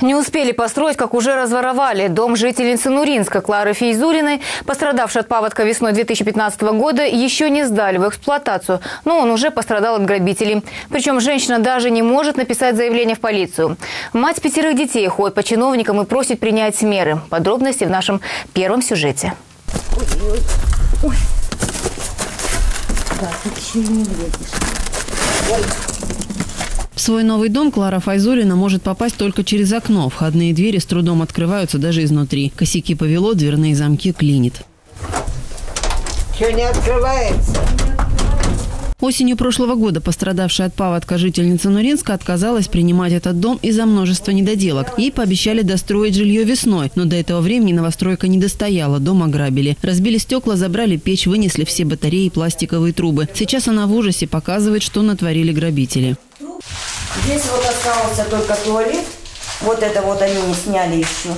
Не успели построить, как уже разворовали. Дом жительницы Нуринска Клары Фейзулиной, пострадавшей от паводка весной 2015 года, еще не сдали в эксплуатацию, но он уже пострадал от грабителей. Причем женщина даже не может написать заявление в полицию. Мать пятерых детей ходит по чиновникам и просит принять меры. Подробности в нашем первом сюжете. Ой, ой. Да, тут еще и не влезешь. Ой. В свой новый дом Клара Файзулина может попасть только через окно. Входные двери с трудом открываются даже изнутри. Косяки повело, дверные замки клинит. Что не открывается? Осенью прошлого года пострадавшая от паводка жительница Нуринска отказалась принимать этот дом из-за множества недоделок. Ей пообещали достроить жилье весной, но до этого времени новостройка не достояла, дом ограбили. Разбили стекла, забрали печь, вынесли все батареи и пластиковые трубы. Сейчас она в ужасе показывает, что натворили грабители. Здесь вот остался только туалет. Вот это вот они не сняли еще.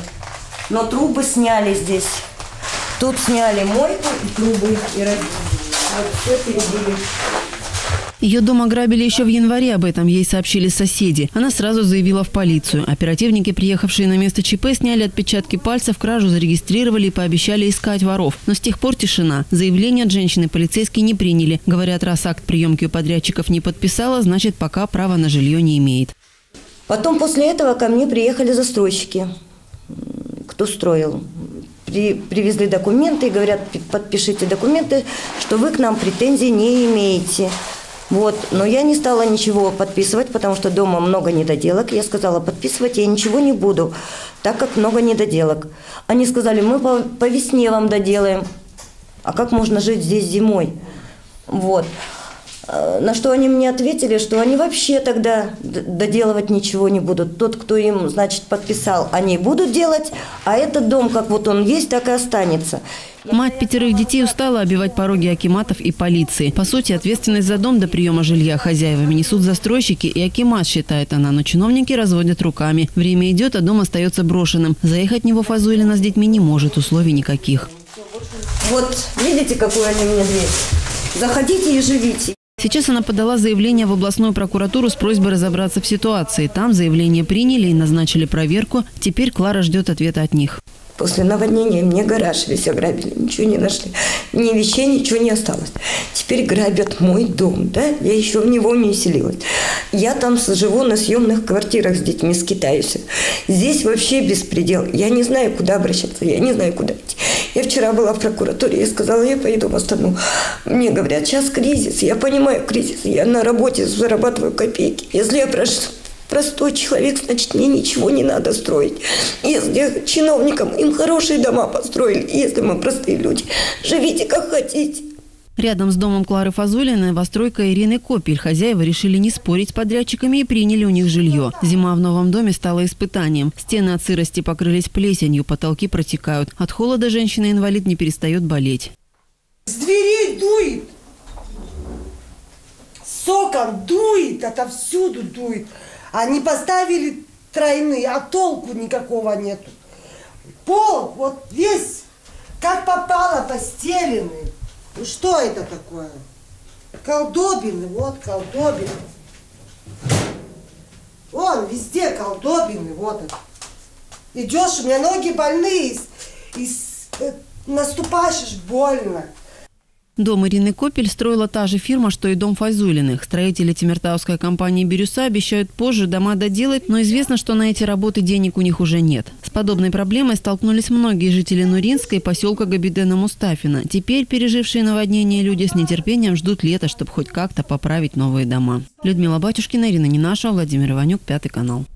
Но трубы сняли здесь. Тут сняли мойку и трубы и. Вот все перебили. Ее дом ограбили еще в январе, об этом ей сообщили соседи. Она сразу заявила в полицию. Оперативники, приехавшие на место ЧП, сняли отпечатки пальцев, кражу зарегистрировали и пообещали искать воров. Но с тех пор тишина. Заявление от женщины полицейские не приняли. Говорят, раз акт приемки у подрядчиков не подписала, значит, пока права на жилье не имеет. Потом после этого ко мне приехали застройщики, кто строил. При, привезли документы и говорят, подпишите документы, что вы к нам претензий не имеете. Вот. Но я не стала ничего подписывать, потому что дома много недоделок. Я сказала, подписывать я ничего не буду, так как много недоделок. Они сказали, мы по, по весне вам доделаем. А как можно жить здесь зимой? Вот. Э, на что они мне ответили, что они вообще тогда доделывать ничего не будут. Тот, кто им, значит, подписал, они будут делать, а этот дом, как вот он есть, так и останется. Мать пятерых детей устала обивать пороги акиматов и полиции. По сути, ответственность за дом до приема жилья хозяевами несут застройщики и акимат, считает она, но чиновники разводят руками. Время идет, а дом остается брошенным. Заехать в него Фазулина с детьми не может, условий никаких. Вот, видите, какую они мне дверь? Заходите и живите. Сейчас она подала заявление в областную прокуратуру с просьбой разобраться в ситуации. Там заявление приняли и назначили проверку. Теперь Клара ждет ответа от них. После наводнения мне гараж весь ограбили, ничего не нашли. Ни вещей, ничего не осталось. Теперь грабят мой дом, да? Я еще в него не селилась. Я там живу на съемных квартирах с детьми, скитаюсь. Здесь вообще беспредел. Я не знаю, куда обращаться, я не знаю, куда идти. Я вчера была в прокуратуре и сказала, я поеду в Астану. Мне говорят, сейчас кризис. Я понимаю кризис. Я на работе зарабатываю копейки. Если я прошу простой человек, значит, мне ничего не надо строить. Если чиновникам им хорошие дома построили, если мы простые люди, живите как хотите. Рядом с домом Клары Фазулиной новостройка Ирины Копель. Хозяева решили не спорить с подрядчиками и приняли у них жилье. Зима в новом доме стала испытанием. Стены от сырости покрылись плесенью, потолки протекают. От холода женщина-инвалид не перестает болеть. С дверей дует. Соком дует, отовсюду дует. Они поставили тройные, а толку никакого нету. Пол вот весь, как попало, постеленный. Ну что это такое? Колдобины, вот колдобины. Вон, везде колдобины, вот это. Идешь, у меня ноги больные, и, и э, наступаешь больно. Дом Ирины Копель строила та же фирма, что и дом Файзулиных. Строители Тимиртауской компании «Бирюса» обещают позже дома доделать, но известно, что на эти работы денег у них уже нет. С подобной проблемой столкнулись многие жители Нуринска и поселка Габидена-Мустафина. Теперь пережившие наводнение люди с нетерпением ждут лета, чтобы хоть как-то поправить новые дома. Людмила Батюшкина, Ирина Нинашева, Владимир Иванюк, Пятый канал.